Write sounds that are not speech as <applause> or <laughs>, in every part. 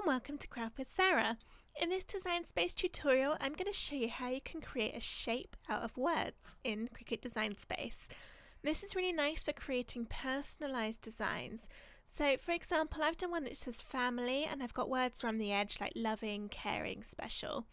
and welcome to Craft with Sarah. In this Design Space tutorial, I'm going to show you how you can create a shape out of words in Cricut Design Space. This is really nice for creating personalised designs. So for example, I've done one that says family and I've got words around the edge like loving, caring, special.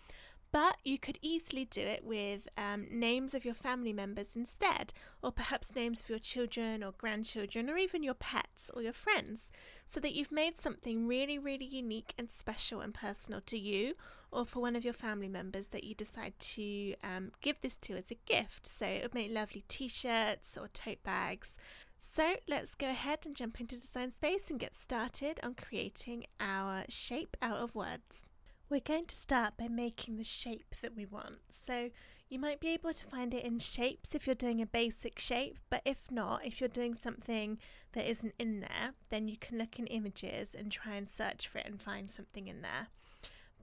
But you could easily do it with um, names of your family members instead, or perhaps names of your children or grandchildren, or even your pets or your friends, so that you've made something really, really unique and special and personal to you, or for one of your family members that you decide to um, give this to as a gift. So it would make lovely t shirts or tote bags. So let's go ahead and jump into Design Space and get started on creating our shape out of words. We're going to start by making the shape that we want. So you might be able to find it in shapes if you're doing a basic shape, but if not, if you're doing something that isn't in there, then you can look in images and try and search for it and find something in there.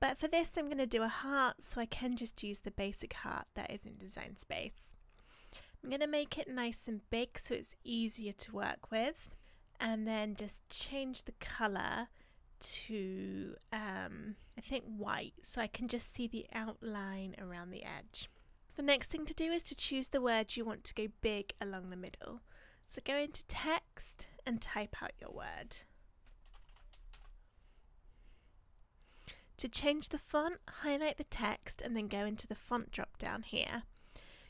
But for this, I'm going to do a heart, so I can just use the basic heart that is in Design Space. I'm going to make it nice and big so it's easier to work with, and then just change the colour to um, I think white so I can just see the outline around the edge. The next thing to do is to choose the word you want to go big along the middle. So go into text and type out your word. To change the font, highlight the text and then go into the font drop down here.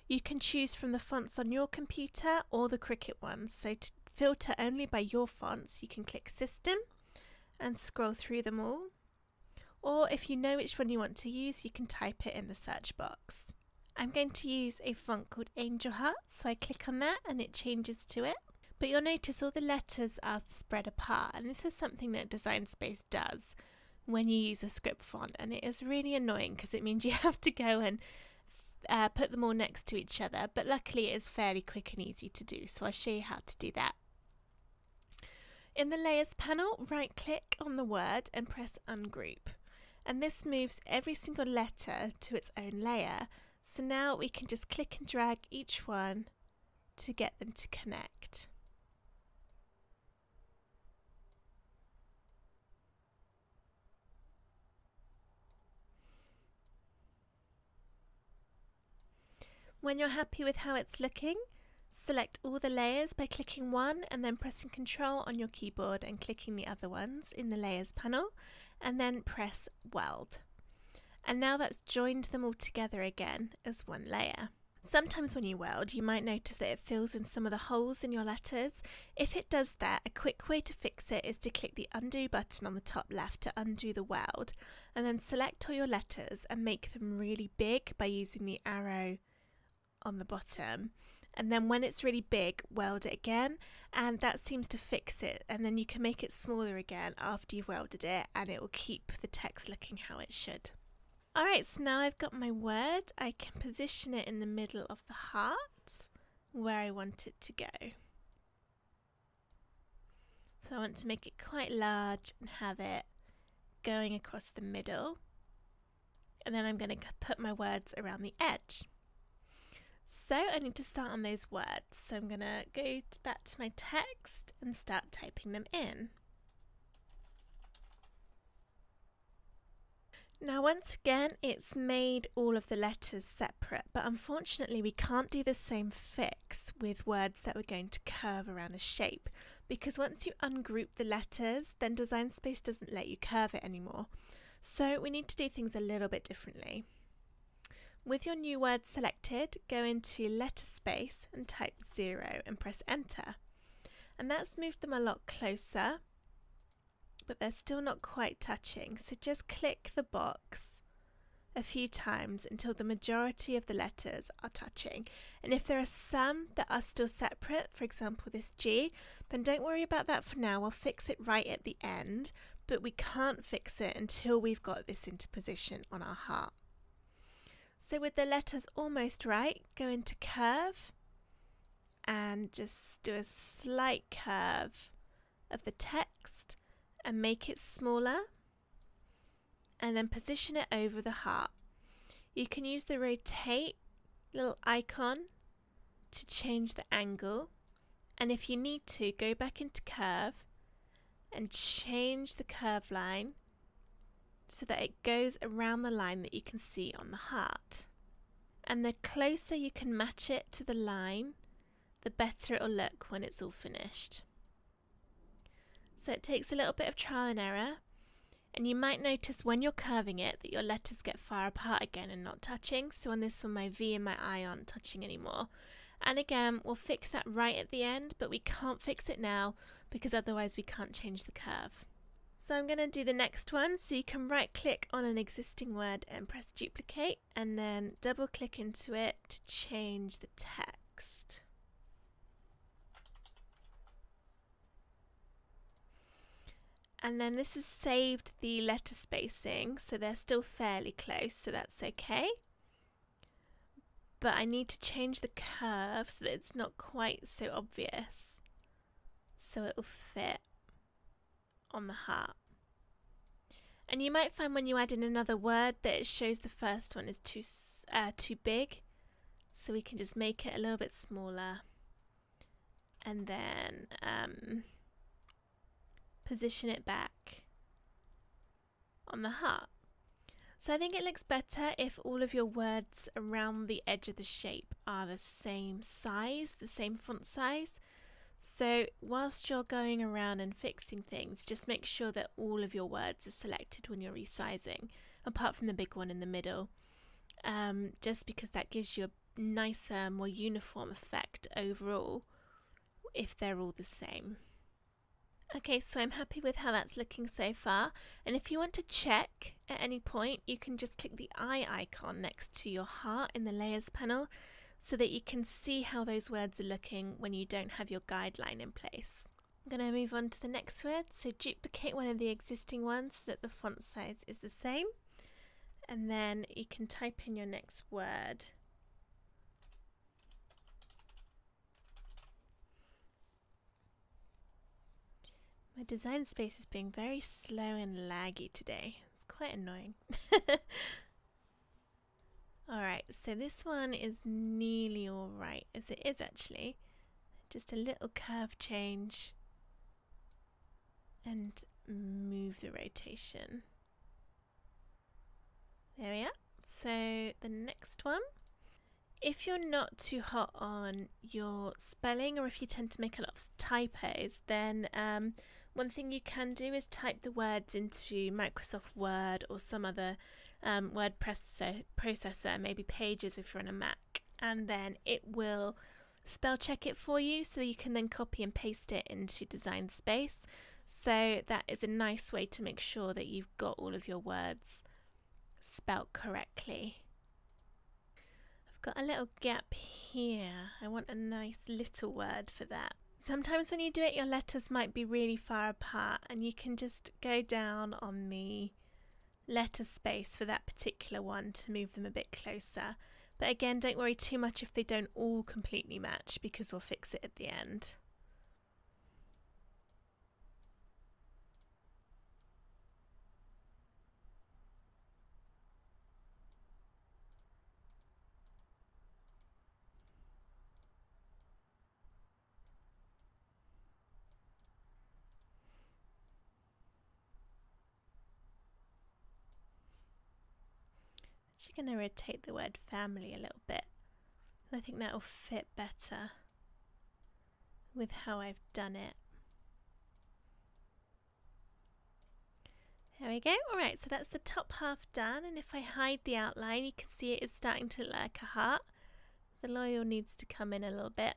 You can choose from the fonts on your computer or the Cricut ones. So to filter only by your fonts, you can click System and scroll through them all. Or if you know which one you want to use, you can type it in the search box. I'm going to use a font called Angel Heart, so I click on that and it changes to it. But you'll notice all the letters are spread apart, and this is something that Design Space does when you use a script font, and it is really annoying because it means you <laughs> have to go and uh, put them all next to each other. But luckily, it is fairly quick and easy to do, so I'll show you how to do that. In the Layers panel, right click on the word and press Ungroup. And this moves every single letter to its own layer. So now we can just click and drag each one to get them to connect. When you're happy with how it's looking, Select all the layers by clicking one and then pressing Ctrl on your keyboard and clicking the other ones in the Layers panel and then press Weld. And now that's joined them all together again as one layer. Sometimes when you weld, you might notice that it fills in some of the holes in your letters. If it does that, a quick way to fix it is to click the undo button on the top left to undo the weld, and then select all your letters and make them really big by using the arrow on the bottom and then when it's really big weld it again and that seems to fix it and then you can make it smaller again after you've welded it and it will keep the text looking how it should. Alright so now I've got my word I can position it in the middle of the heart where I want it to go. So I want to make it quite large and have it going across the middle and then I'm going to put my words around the edge. So I need to start on those words. So I'm going to go back to my text and start typing them in. Now once again it's made all of the letters separate but unfortunately we can't do the same fix with words that we're going to curve around a shape because once you ungroup the letters then Design Space doesn't let you curve it anymore. So we need to do things a little bit differently. With your new word selected, go into letter space and type 0 and press enter. And that's moved them a lot closer, but they're still not quite touching. So just click the box a few times until the majority of the letters are touching. And if there are some that are still separate, for example this G, then don't worry about that for now. We'll fix it right at the end, but we can't fix it until we've got this into position on our heart. So with the letters almost right, go into curve and just do a slight curve of the text and make it smaller and then position it over the heart. You can use the rotate little icon to change the angle and if you need to go back into curve and change the curve line so that it goes around the line that you can see on the heart. And the closer you can match it to the line, the better it'll look when it's all finished. So it takes a little bit of trial and error, and you might notice when you're curving it that your letters get far apart again and not touching. So on this one, my V and my I aren't touching anymore. And again, we'll fix that right at the end, but we can't fix it now because otherwise we can't change the curve. So I'm going to do the next one. So you can right click on an existing word and press duplicate and then double click into it to change the text. And then this has saved the letter spacing, so they're still fairly close, so that's okay. But I need to change the curve so that it's not quite so obvious. So it will fit on the heart. And you might find when you add in another word that it shows the first one is too uh, too big. So we can just make it a little bit smaller. And then um, position it back on the heart. So I think it looks better if all of your words around the edge of the shape are the same size, the same font size. So whilst you're going around and fixing things, just make sure that all of your words are selected when you're resizing, apart from the big one in the middle, um, just because that gives you a nicer, more uniform effect overall if they're all the same. Okay, so I'm happy with how that's looking so far. And if you want to check at any point, you can just click the eye icon next to your heart in the layers panel so that you can see how those words are looking when you don't have your guideline in place. I'm going to move on to the next word. So duplicate one of the existing ones so that the font size is the same. And then you can type in your next word. My design space is being very slow and laggy today. It's quite annoying. <laughs> Alright, so this one is nearly alright, as it is actually. Just a little curve change and move the rotation. There we are. So the next one. If you're not too hot on your spelling or if you tend to make a lot of typos, then um, one thing you can do is type the words into Microsoft Word or some other um, word processor, maybe Pages if you're on a Mac, and then it will spell check it for you so you can then copy and paste it into Design Space. So that is a nice way to make sure that you've got all of your words spelt correctly. I've got a little gap here. I want a nice little word for that. Sometimes when you do it, your letters might be really far apart, and you can just go down on the letter space for that particular one to move them a bit closer. But again, don't worry too much if they don't all completely match because we'll fix it at the end. Actually going to rotate the word family a little bit. I think that will fit better with how I've done it. There we go. Alright, so that's the top half done and if I hide the outline you can see it is starting to look like a heart. The loyal needs to come in a little bit.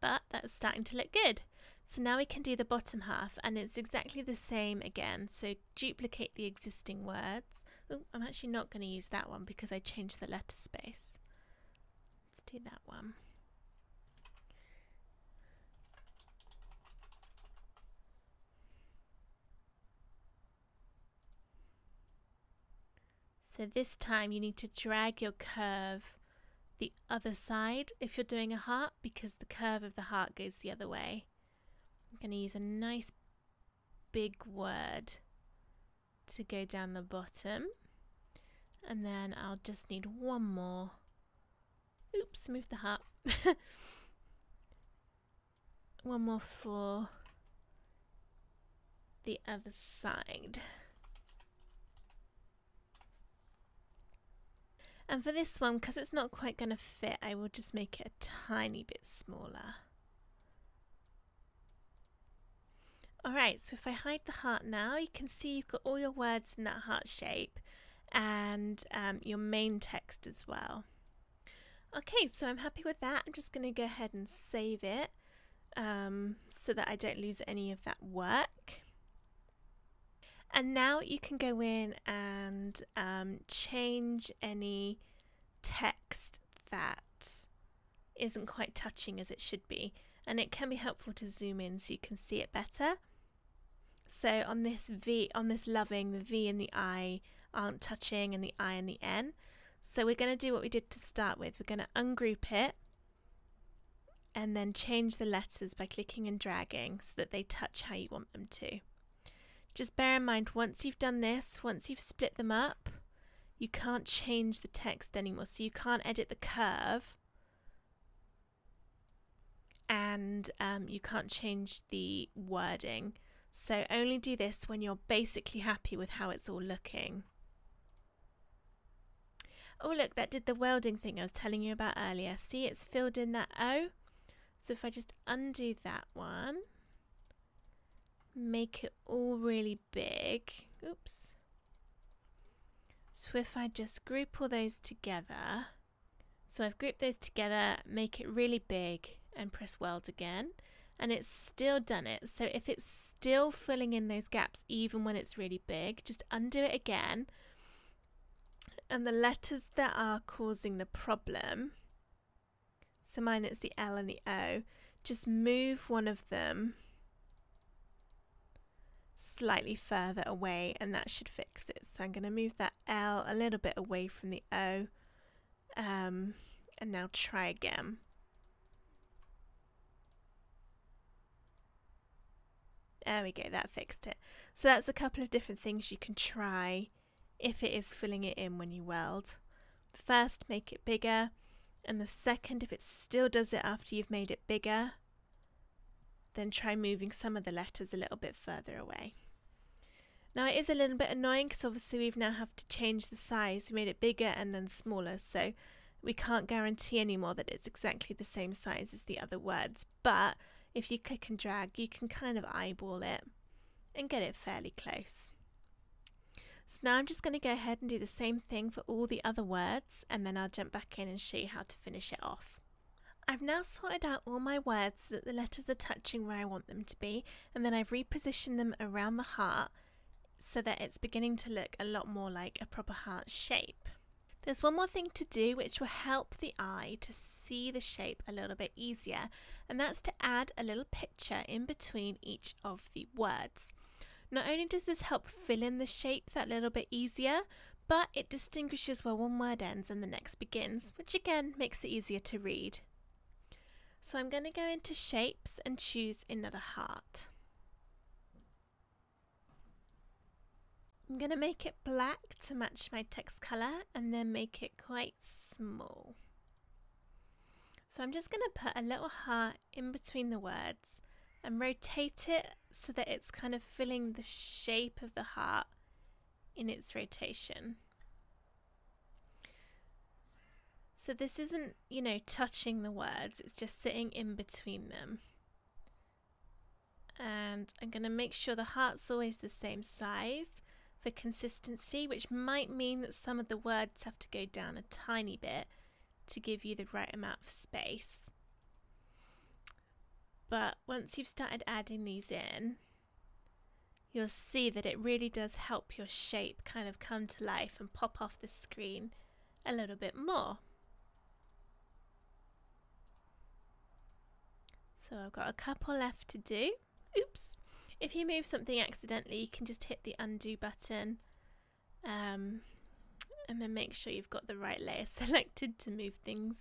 But that's starting to look good. So now we can do the bottom half and it's exactly the same again. So duplicate the existing words I'm actually not going to use that one because I changed the letter space. Let's do that one. So this time you need to drag your curve the other side if you're doing a heart because the curve of the heart goes the other way. I'm going to use a nice big word to go down the bottom. And then I'll just need one more. Oops, move the hat. <laughs> one more for the other side. And for this one, because it's not quite going to fit, I will just make it a tiny bit smaller. Alright, so if I hide the heart now, you can see you've got all your words in that heart shape and um, your main text as well. Okay, so I'm happy with that. I'm just going to go ahead and save it um, so that I don't lose any of that work. And now you can go in and um, change any text that isn't quite touching as it should be. And it can be helpful to zoom in so you can see it better. So on this V, on this loving, the V and the I aren't touching and the I and the N. So we're going to do what we did to start with. We're going to ungroup it and then change the letters by clicking and dragging so that they touch how you want them to. Just bear in mind, once you've done this, once you've split them up, you can't change the text anymore. So you can't edit the curve and um, you can't change the wording. So only do this when you're basically happy with how it's all looking. Oh look, that did the welding thing I was telling you about earlier. See, it's filled in that O. So if I just undo that one, make it all really big. Oops. So if I just group all those together, so I've grouped those together, make it really big and press weld again and it's still done it. So if it's still filling in those gaps even when it's really big, just undo it again. And the letters that are causing the problem, so mine it's the L and the O, just move one of them slightly further away and that should fix it. So I'm going to move that L a little bit away from the O um, and now try again. There we go, that fixed it. So that's a couple of different things you can try if it is filling it in when you weld. First, make it bigger, and the second, if it still does it after you've made it bigger, then try moving some of the letters a little bit further away. Now it is a little bit annoying because obviously we've now have to change the size. We made it bigger and then smaller, so we can't guarantee anymore that it's exactly the same size as the other words. But if you click and drag, you can kind of eyeball it and get it fairly close. So now I'm just going to go ahead and do the same thing for all the other words and then I'll jump back in and show you how to finish it off. I've now sorted out all my words so that the letters are touching where I want them to be and then I've repositioned them around the heart so that it's beginning to look a lot more like a proper heart shape. There's one more thing to do which will help the eye to see the shape a little bit easier and that's to add a little picture in between each of the words. Not only does this help fill in the shape that little bit easier, but it distinguishes where one word ends and the next begins, which again makes it easier to read. So I'm going to go into shapes and choose another heart. I'm going to make it black to match my text colour and then make it quite small. So I'm just going to put a little heart in between the words and rotate it so that it's kind of filling the shape of the heart in its rotation. So this isn't, you know, touching the words, it's just sitting in between them. And I'm going to make sure the heart's always the same size for consistency, which might mean that some of the words have to go down a tiny bit to give you the right amount of space. But once you've started adding these in, you'll see that it really does help your shape kind of come to life and pop off the screen a little bit more. So I've got a couple left to do. Oops. If you move something accidentally, you can just hit the undo button um, and then make sure you've got the right layer <laughs> selected to move things.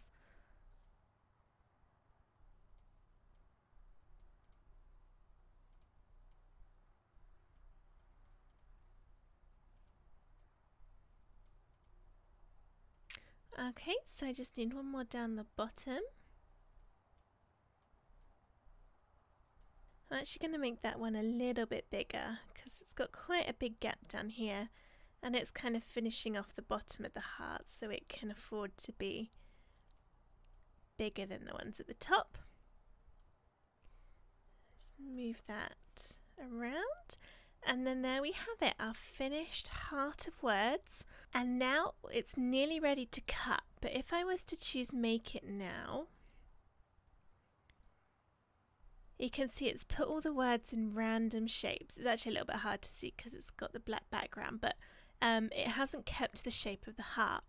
Okay, so I just need one more down the bottom. I'm actually going to make that one a little bit bigger because it's got quite a big gap down here and it's kind of finishing off the bottom of the heart so it can afford to be bigger than the ones at the top. Just move that around and then there we have it, our finished heart of words. And now it's nearly ready to cut. But if I was to choose make it now, you can see it's put all the words in random shapes. It's actually a little bit hard to see because it's got the black background, but um, it hasn't kept the shape of the heart.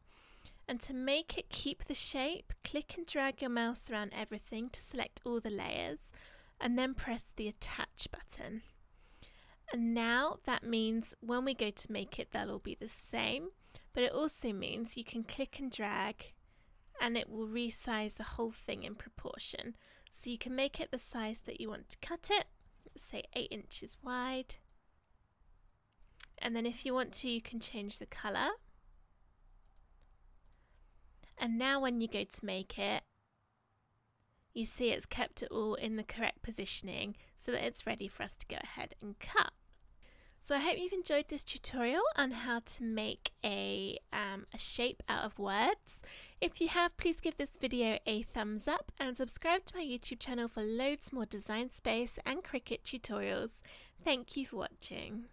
And to make it keep the shape, click and drag your mouse around everything to select all the layers and then press the attach button. And now that means when we go to make it, they'll all be the same, but it also means you can click and drag and it will resize the whole thing in proportion. So you can make it the size that you want to cut it, Let's say 8 inches wide. And then if you want to, you can change the colour. And now when you go to make it, you see it's kept it all in the correct positioning so that it's ready for us to go ahead and cut. So I hope you've enjoyed this tutorial on how to make a, um, a shape out of words. If you have, please give this video a thumbs up and subscribe to my YouTube channel for loads more Design Space and Cricut tutorials. Thank you for watching.